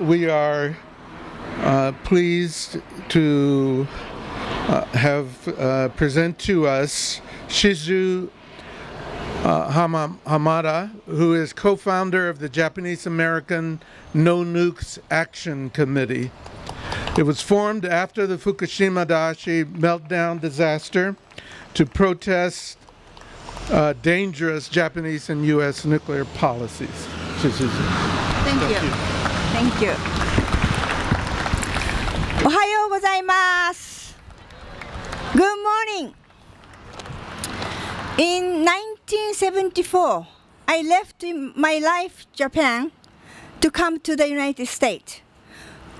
we are uh, pleased to uh, have uh, present to us Chizu uh, Hama- Hamada, who is co-founder of the Japanese American No Nukes Action Committee. It was formed after the Fukushima Daiichi meltdown disaster to protest uh, dangerous Japanese and U.S. nuclear policies. Shizuzu. Thank you. Thank you. おはようございます。Good morning. In 1974, I left in my life Japan to come to the United States.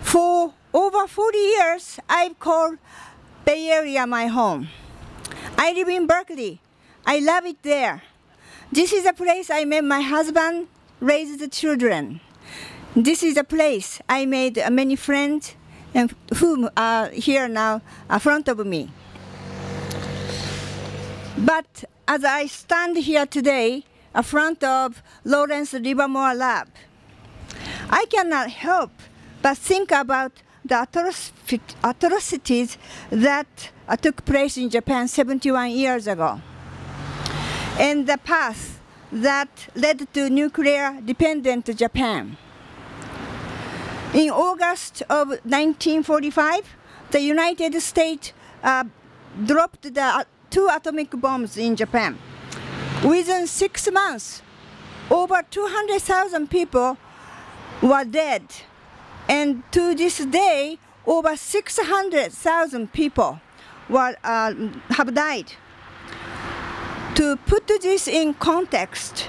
For over 40 years, I've called Bay Area my home. I live in Berkeley. I love it there. This is a place I met my husband, raised the children. This is a place I made many friends and whom are here now in front of me. But as I stand here today in front of Lawrence Livermore Lab, I cannot help but think about the atrocities that took place in Japan 71 years ago and the path that led to nuclear dependent Japan. In August of 1945, the United States uh, dropped the uh, two atomic bombs in Japan. Within six months, over 200,000 people were dead. And to this day, over 600,000 people were, uh, have died. To put this in context,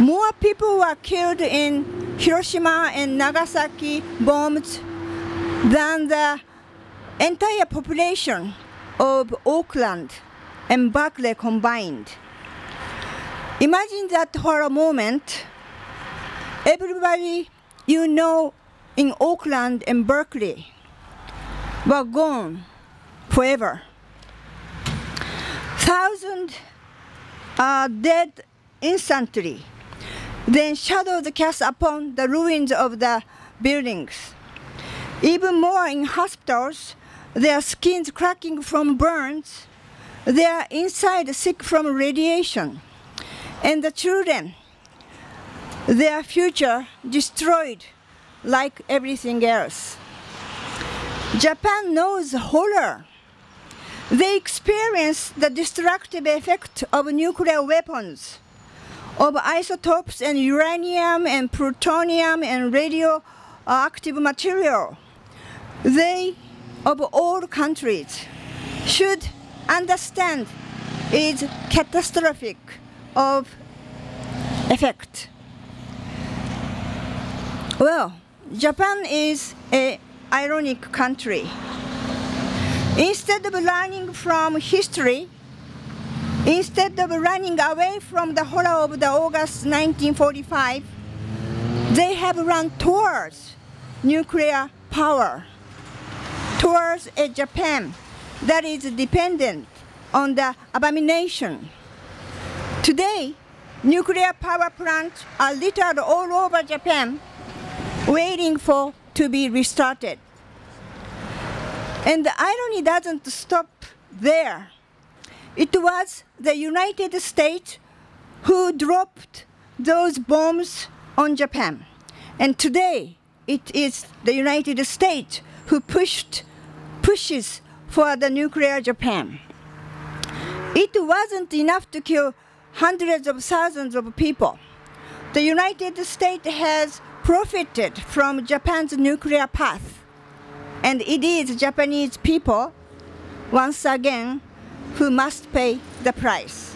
more people were killed in Hiroshima and Nagasaki bombs than the entire population of Oakland and Berkeley combined. Imagine that for a moment. Everybody you know in Oakland and Berkeley were gone forever. Thousands are dead instantly. Then shadows cast upon the ruins of the buildings. Even more in hospitals, their skins cracking from burns, their inside sick from radiation, and the children, their future destroyed like everything else. Japan knows horror. They experience the destructive effect of nuclear weapons, of isotopes and uranium and plutonium and radioactive material. They, of all countries, should understand its catastrophic of effect. Well, Japan is a ironic country. Instead of learning from history, instead of running away from the horror of the August 1945, they have run towards nuclear power, towards a Japan that is dependent on the abomination. Today, nuclear power plants are littered all over Japan, waiting for to be restarted. And the irony doesn't stop there. It was the United States who dropped those bombs on Japan. And today, it is the United States who pushed, pushes for the nuclear Japan. It wasn't enough to kill hundreds of thousands of people. The United States has profited from Japan's nuclear path. And it is Japanese people, once again, who must pay the price.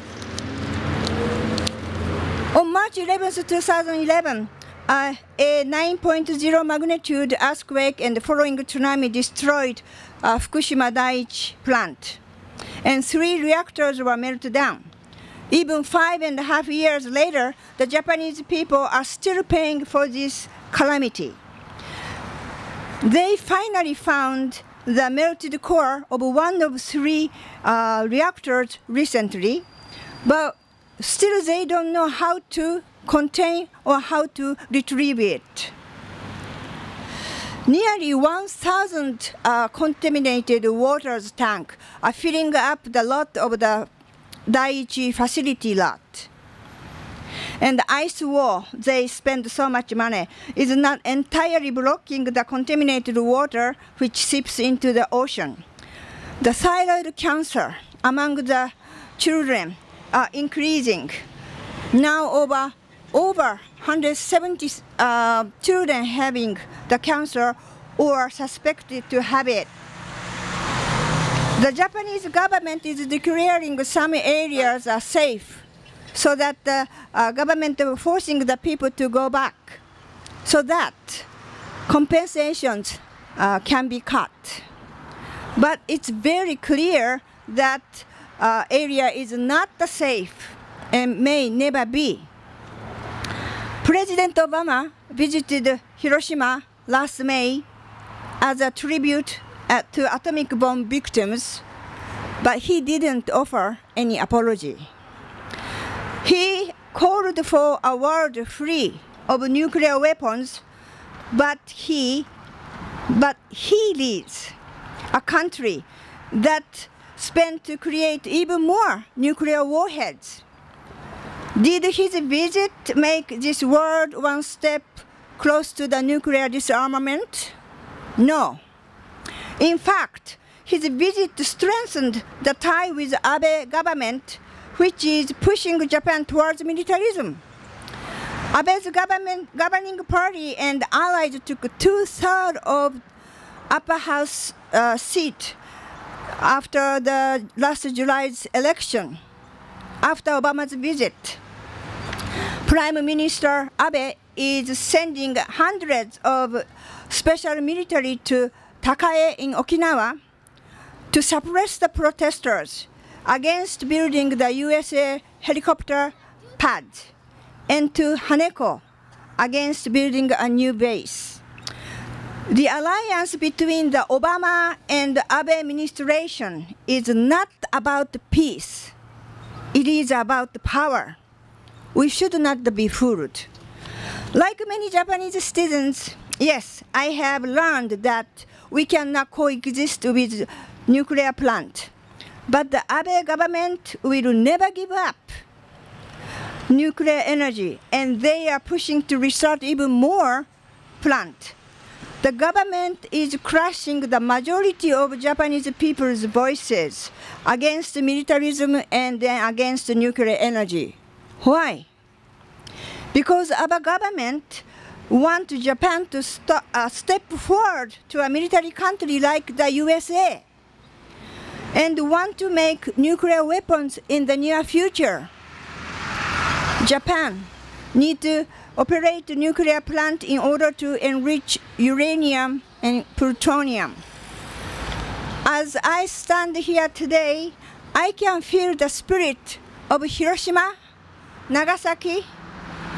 On March 11, 2011, uh, a 9.0 magnitude earthquake and the following tsunami destroyed uh, Fukushima Daiichi plant, and three reactors were melted down. Even five and a half years later, the Japanese people are still paying for this calamity. They finally found the melted core of one of three uh, reactors recently, but still they don't know how to contain or how to retrieve it. nearly 1,000 uh, contaminated waters tanks are filling up the lot of the Daiichi facility lot. And the ice wall, they spend so much money, is not entirely blocking the contaminated water which seeps into the ocean. The thyroid cancer among the children are increasing. Now over over 170 uh, children having the cancer or suspected to have it. The Japanese government is declaring some areas are safe so that the uh, government forcing the people to go back so that compensations uh, can be cut. But it's very clear that uh, area is not safe and may never be. President Obama visited Hiroshima last May as a tribute uh, to atomic bomb victims, but he didn't offer any apology. He called for a world free of nuclear weapons, but he, but he leads a country that spent to create even more nuclear warheads. Did his visit make this world one step close to the nuclear disarmament? No. In fact, his visit strengthened the tie with Abe government, which is pushing Japan towards militarism. Abe's government, governing party and allies took two-thirds of upper house uh, seat after the last July's election, after Obama's visit. Prime Minister Abe is sending hundreds of special military to Takae in Okinawa to suppress the protesters against building the USA helicopter pad and to Henoko against building a new base. The alliance between the Obama and Abe administration is not about peace. It is about power we should not be fooled. Like many Japanese students, yes, I have learned that we cannot coexist with nuclear plant. But the Abe government will never give up nuclear energy, and they are pushing to restart even more plant. The government is crushing the majority of Japanese people's voices against militarism and then against nuclear energy. Why? Because our government want Japan to st uh, step forward to a military country like the USA and want to make nuclear weapons in the near future. Japan need to operate a nuclear plant in order to enrich uranium and plutonium. As I stand here today, I can feel the spirit of Hiroshima Nagasaki,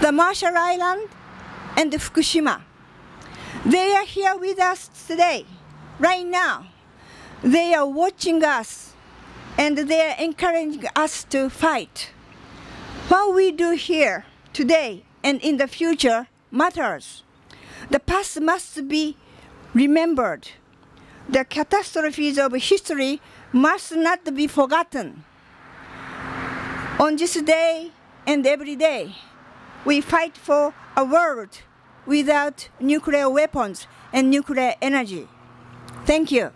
the Marshall Island, and Fukushima. They are here with us today, right now. They are watching us and they are encouraging us to fight. What we do here today and in the future matters. The past must be remembered. The catastrophes of history must not be forgotten. On this day, and every day we fight for a world without nuclear weapons and nuclear energy. Thank you.